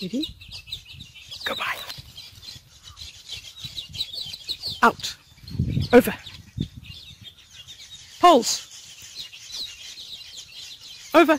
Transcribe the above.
Ready? Goodbye. Out. Over. Pulse. Over.